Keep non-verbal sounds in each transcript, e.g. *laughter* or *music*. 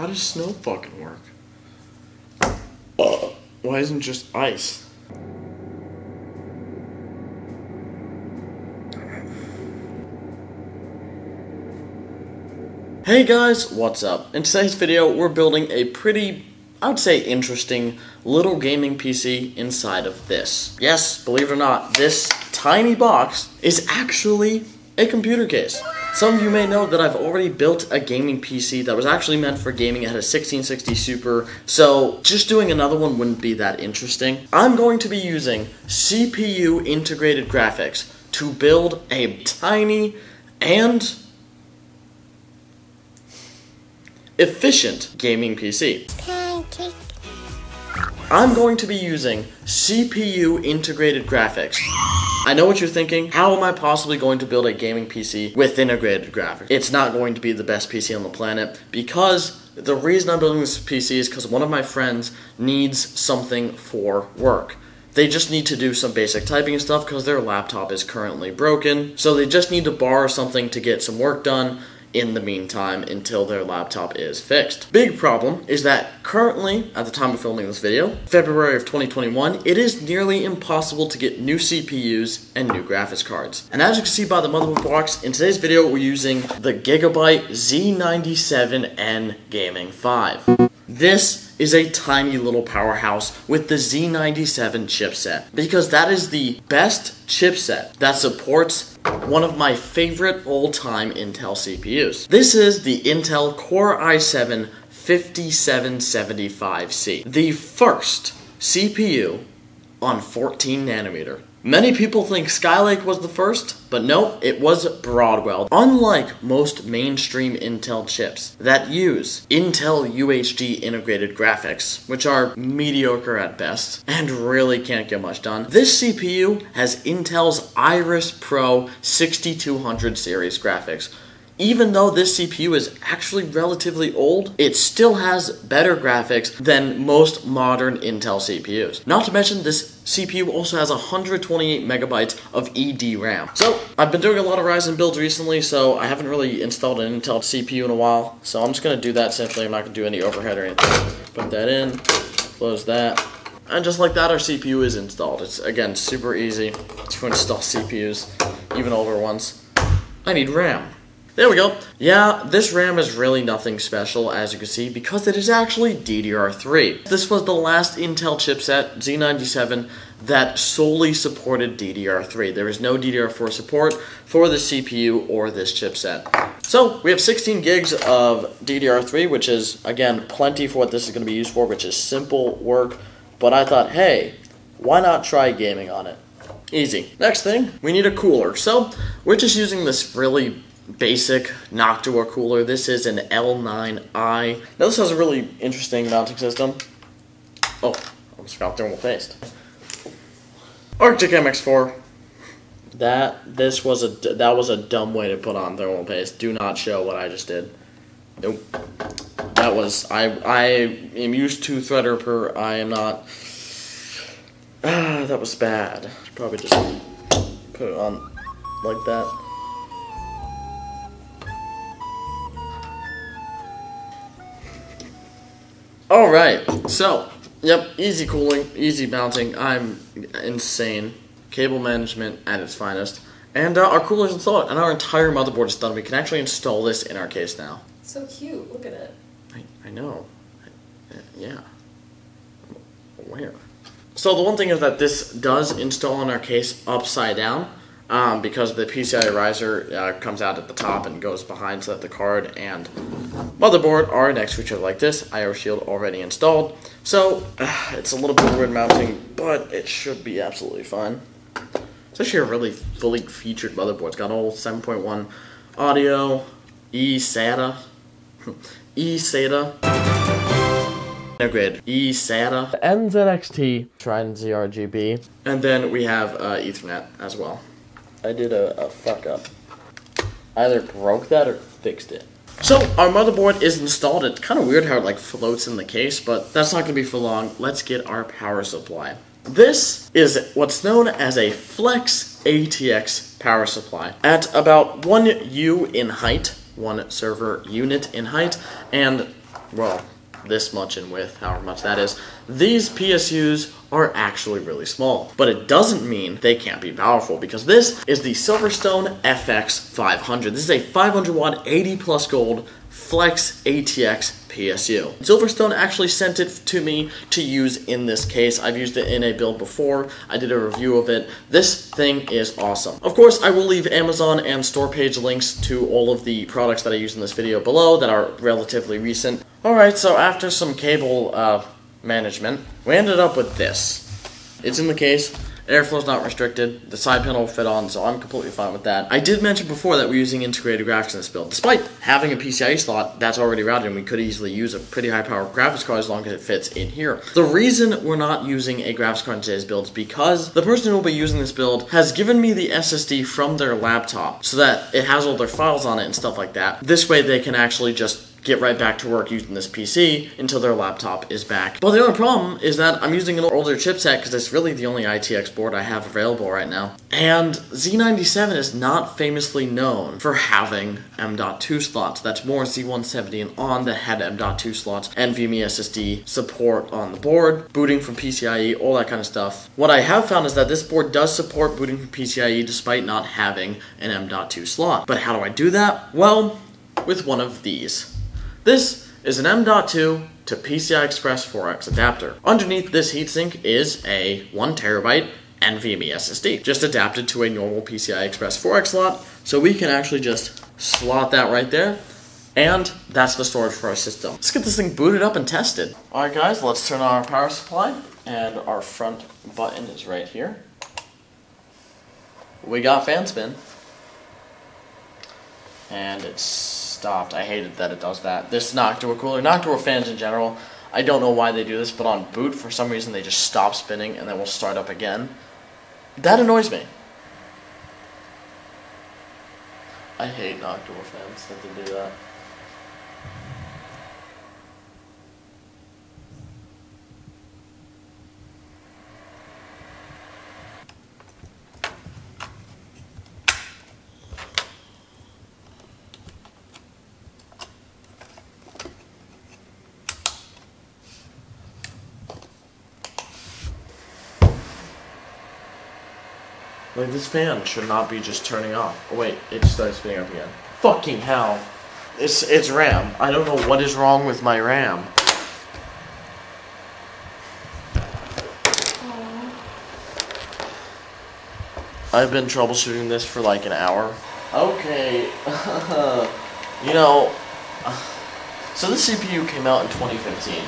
How does snow fucking work? Why isn't it just ice? Hey guys, what's up? In today's video, we're building a pretty, I would say interesting, little gaming PC inside of this. Yes, believe it or not, this tiny box is actually a computer case. Some of you may know that I've already built a gaming PC that was actually meant for gaming. It had a 1660 Super, so just doing another one wouldn't be that interesting. I'm going to be using CPU integrated graphics to build a tiny and efficient gaming PC. Pancake. I'm going to be using CPU integrated graphics. I know what you're thinking. How am I possibly going to build a gaming PC with integrated graphics? It's not going to be the best PC on the planet because the reason I'm building this PC is because one of my friends needs something for work. They just need to do some basic typing and stuff because their laptop is currently broken. So they just need to borrow something to get some work done in the meantime until their laptop is fixed. Big problem is that currently, at the time of filming this video, February of 2021, it is nearly impossible to get new CPUs and new graphics cards. And as you can see by the motherboard box, in today's video we're using the Gigabyte Z97N Gaming 5. This is a tiny little powerhouse with the Z97 chipset because that is the best chipset that supports one of my favorite all-time Intel CPUs. This is the Intel Core i7 5775C, the first CPU on 14 nanometer. Many people think Skylake was the first, but no, it was Broadwell. Unlike most mainstream Intel chips that use Intel UHD integrated graphics, which are mediocre at best and really can't get much done, this CPU has Intel's Iris Pro 6200 series graphics. Even though this CPU is actually relatively old, it still has better graphics than most modern Intel CPUs. Not to mention, this CPU also has 128 megabytes of EDRAM. So, I've been doing a lot of Ryzen builds recently, so I haven't really installed an Intel CPU in a while. So I'm just going to do that simply. I'm not to do any overhead or anything. Put that in, close that. And just like that, our CPU is installed. It's, again, super easy to install *laughs* CPUs, even older ones. I need RAM. There we go. Yeah, this RAM is really nothing special, as you can see, because it is actually DDR3. This was the last Intel chipset, Z97, that solely supported DDR3. There is no DDR4 support for the CPU or this chipset. So, we have 16 gigs of DDR3, which is, again, plenty for what this is going to be used for, which is simple work. But I thought, hey, why not try gaming on it? Easy. Next thing, we need a cooler. So, we're just using this really basic Noctua cooler. This is an L9i. Now this has a really interesting mounting system. Oh, I almost forgot thermal paste. Arctic MX4. That this was a that was a dumb way to put on thermal paste. Do not show what I just did. Nope. That was I I am used to Threadripper. I am not. Ah, that was bad. Should probably just put it on like that. Alright, so, yep, easy cooling, easy mounting. I'm insane. Cable management at its finest. And uh, our cooler's installed, and our entire motherboard is done. We can actually install this in our case now. So cute. Look at it. I, I know. I, yeah. Where? So the one thing is that this does install in our case upside down um, because the PCI riser uh, comes out at the top and goes behind so that the card and motherboard are next to each other like this. IO shield already installed. So uh, it's a little bit weird mounting, but it should be absolutely fine. It's actually a really fully featured motherboard. It's got all 7.1 audio, eSATA, eSATA, integrated *laughs* eSATA, NZXT, Trident ZRGB, and then we have uh, Ethernet as well. I did a, a fuck up. Either broke that or fixed it. So our motherboard is installed. It's kind of weird how it like floats in the case, but that's not going to be for long. Let's get our power supply. This is what's known as a Flex ATX power supply. At about 1 U in height, one server unit in height, and well, this much in width, however much that is, these PSUs are actually really small. But it doesn't mean they can't be powerful because this is the Silverstone FX500. This is a 500 watt, 80 plus gold Flex ATX PSU. Silverstone actually sent it to me to use in this case. I've used it in a build before. I did a review of it. This thing is awesome. Of course, I will leave Amazon and store page links to all of the products that I use in this video below that are relatively recent. Alright, so after some cable uh, management, we ended up with this. It's in the case airflow's not restricted, the side panel will fit on, so I'm completely fine with that. I did mention before that we're using integrated graphics in this build. Despite having a PCIe slot that's already routed and we could easily use a pretty high power graphics card as long as it fits in here. The reason we're not using a graphics card in today's build is because the person who will be using this build has given me the SSD from their laptop so that it has all their files on it and stuff like that. This way they can actually just get right back to work using this PC until their laptop is back. But the only problem is that I'm using an older chipset because it's really the only ITX board I have available right now. And Z97 is not famously known for having M.2 slots. That's more Z170 and on that had M.2 slots, and NVMe SSD support on the board, booting from PCIe, all that kind of stuff. What I have found is that this board does support booting from PCIe despite not having an M.2 slot. But how do I do that? Well, with one of these. This is an M.2 to PCI Express 4X adapter. Underneath this heatsink is a 1TB NVMe SSD, just adapted to a normal PCI Express 4X slot, so we can actually just slot that right there, and that's the storage for our system. Let's get this thing booted up and tested. Alright guys, let's turn on our power supply, and our front button is right here. We got fan spin, and it's stopped. I hated that it does that. This Noctua cooler, Noctua fans in general, I don't know why they do this, but on boot, for some reason, they just stop spinning and then will start up again. That annoys me. I hate Noctua fans that they do that. Like, this fan should not be just turning off. Oh, wait, it started spinning up again. Fucking hell. It's, it's RAM. I don't know what is wrong with my RAM. I've been troubleshooting this for like an hour. Okay, *laughs* you know, *sighs* so this CPU came out in 2015.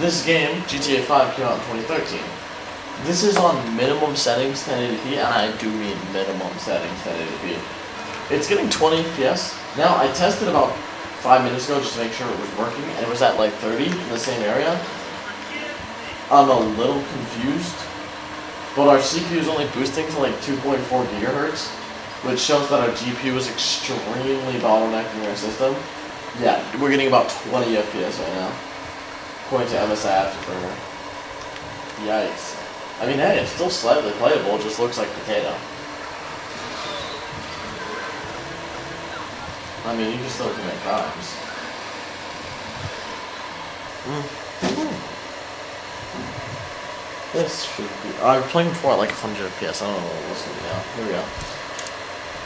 This game, GTA 5, came out in 2013. This is on minimum settings 1080p, and I do mean minimum settings 1080p. It's getting 20 FPS. Now, I tested about five minutes ago just to make sure it was working, and it was at like 30 in the same area. I'm a little confused, but our CPU is only boosting to like 2.4 gigahertz, which shows that our GPU is extremely bottlenecking our system. Yeah, we're getting about 20 FPS right now, according to MSI Afterburner. Yikes. I mean, hey, it's still slightly playable, it just looks like potato. I mean, you can still commit crimes. Mm. This should be... I'm playing before at like 100 FPS, I don't know what it was now. Here we go.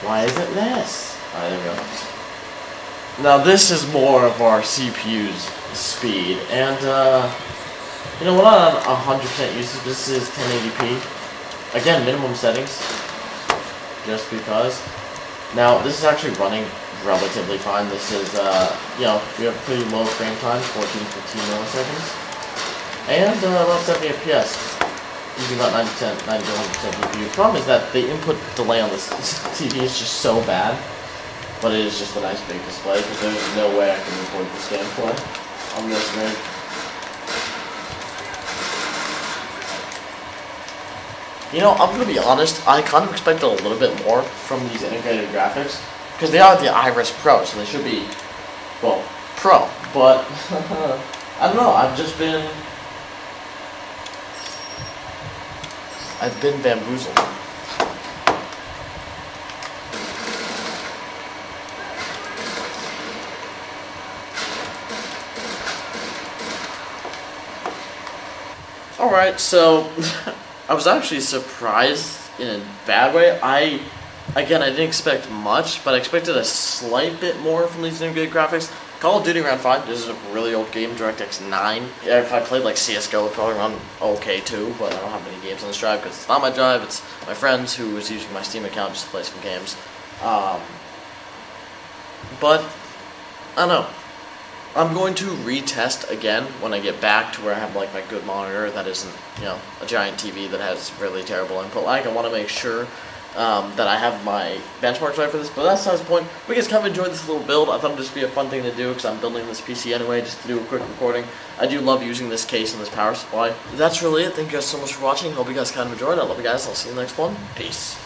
Why is it this? Alright, there we go. Now this is more of our CPU's speed, and uh, you know, we're not on 100% usage. This is 1080p. Again, minimum settings. Just because. Now, this is actually running relatively fine. This is, uh, you know, we have pretty low frame time, 14, 15 milliseconds. And uh, about 70 FPS. Using about 90%, 90 100% GPU. Problem is that the input delay on this *laughs* TV is just so bad. But it is just a nice big display, because there's no way I can record this gameplay on this rig. You know, I'm gonna be honest. I kind of expected a little bit more from these integrated graphics because they are the Iris Pro, so they should be well pro. But *laughs* I don't know. I've just been I've been bamboozled. Alright, so *laughs* I was actually surprised in a bad way. I again I didn't expect much, but I expected a slight bit more from these new good graphics. Call of Duty ran fine. This is a really old game, DirectX 9. If I played like CSGO, it'd probably run okay too, but I don't have many games on this drive because it's not my drive, it's my friend's who is using my Steam account just to play some games. Um, but, I don't know. I'm going to retest again when I get back to where I have like my good monitor that isn't, you know, a giant TV that has really terrible input lag. I want to make sure um, that I have my benchmarks right for this, but that's not the point. We just kind of enjoyed this little build. I thought it'd just be a fun thing to do because I'm building this PC anyway, just to do a quick recording. I do love using this case and this power supply. That's really it. Thank you guys so much for watching. Hope you guys kind of enjoyed. I love you guys. I'll see you in the next one. Peace.